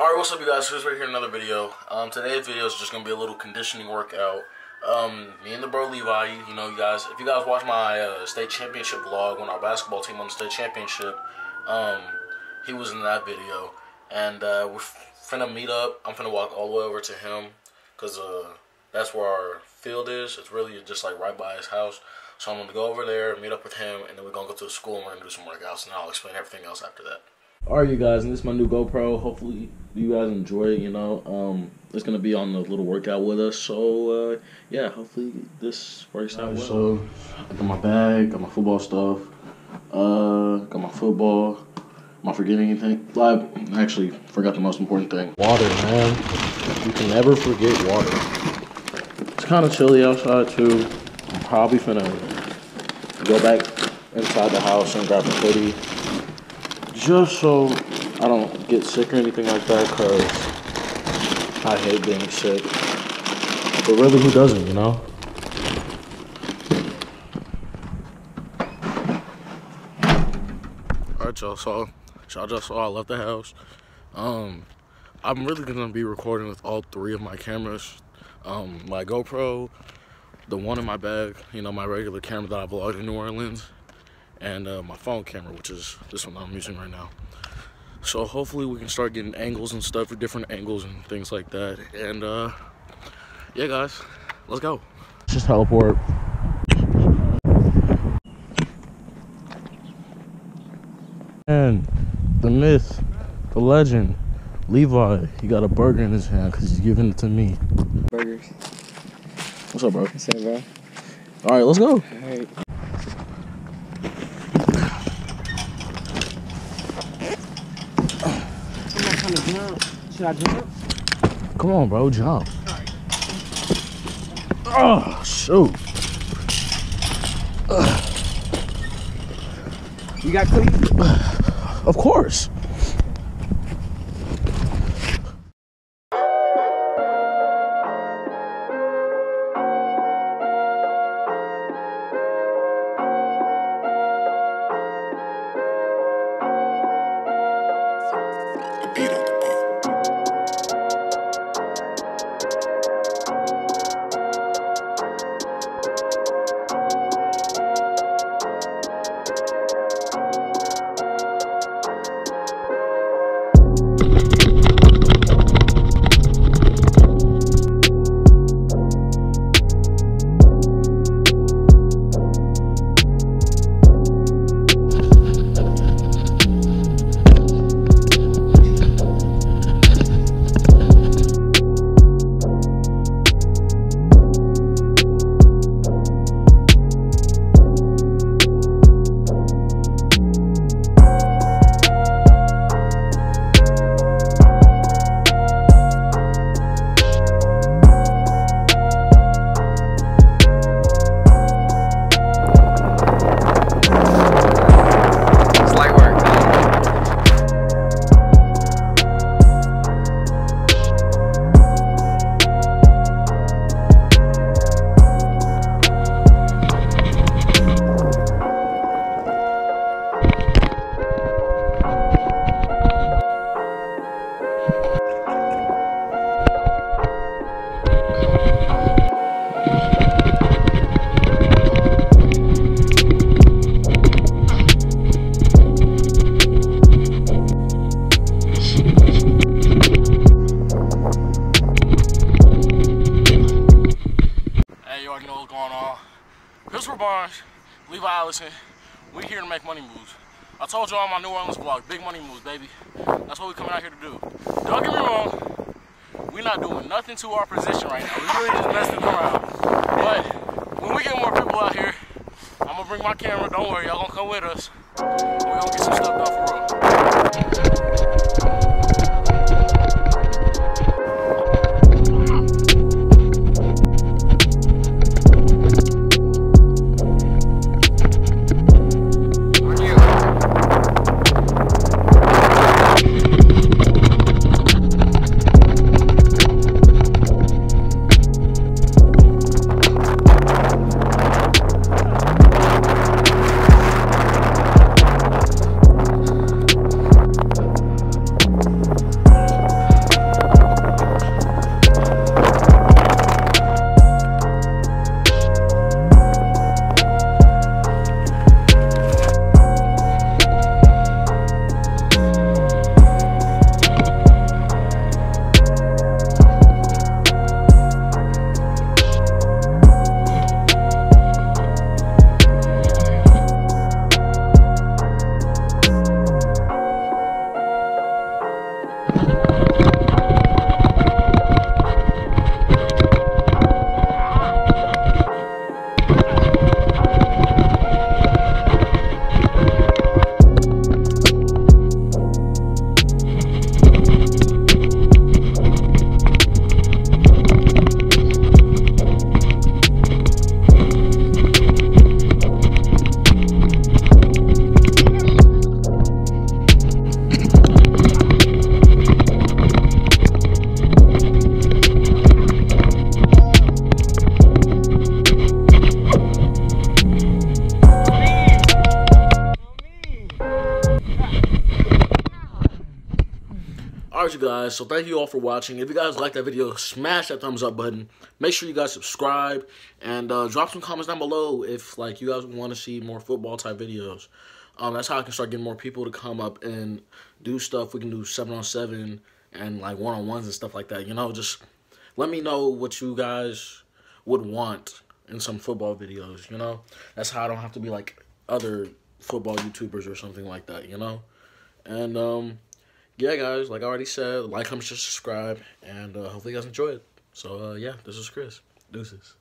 Alright, what's up you guys? Here's right here another video. Um, today's video is just going to be a little conditioning workout. Um, me and the bro Levi, you know, you guys, if you guys watch my uh, state championship vlog when our basketball team won the state championship, um, he was in that video. And uh, we're finna meet up. I'm finna walk all the way over to him because uh, that's where our field is. It's really just like right by his house. So I'm gonna go over there, meet up with him, and then we're gonna go to the school and we're gonna do some workouts, and I'll explain everything else after that. Alright, you guys, and this is my new GoPro. Hopefully, you guys enjoy it. You know, um, it's gonna be on the little workout with us. So, uh, yeah, hopefully this works out well. So, I got my bag, got my football stuff, uh, got my football. Am I forgetting anything? I actually forgot the most important thing. Water, man. You can never forget water. It's kind of chilly outside too. I'm probably finna go back inside the house and grab a hoodie just so I don't get sick or anything like that because I hate being sick. But really, who doesn't, you know? Alright, y'all, so y'all just saw I left the house. Um, I'm really gonna be recording with all three of my cameras. Um, my GoPro, the one in my bag, you know, my regular camera that I vlogged in New Orleans, and uh, my phone camera, which is this one I'm using right now. So hopefully we can start getting angles and stuff, for different angles and things like that. And uh, yeah, guys, let's go. Let's just teleport. And the myth, the legend, Levi, he got a burger in his hand because he's giving it to me. Burgers. What's up, bro? What's up, bro? All right, let's go. All right. I'm not trying to jump. I jump? Come on, bro, jump. Oh, shoot. You got cleats? Of course. Kristopher Barnes, Levi Allison, we here to make money moves. I told you on my New Orleans vlog, big money moves, baby. That's what we coming out here to do. Don't get me wrong, we not doing nothing to our position right now. We really just messing around. But when we get more people out here, I'm gonna bring my camera. Don't worry, y'all gonna come with us. We gonna get some stuff done for real. Alright, you guys, so thank you all for watching. If you guys like that video, smash that thumbs up button. Make sure you guys subscribe and uh, drop some comments down below if like you guys want to see more football type videos. Um, that's how I can start getting more people to come up and do stuff. We can do seven on seven and like one on ones and stuff like that. You know, just let me know what you guys would want in some football videos. You know, that's how I don't have to be like other football YouTubers or something like that. You know, and um, yeah, guys, like I already said, like, comment, subscribe, and uh, hopefully you guys enjoy it. So uh, yeah, this is Chris. Deuces.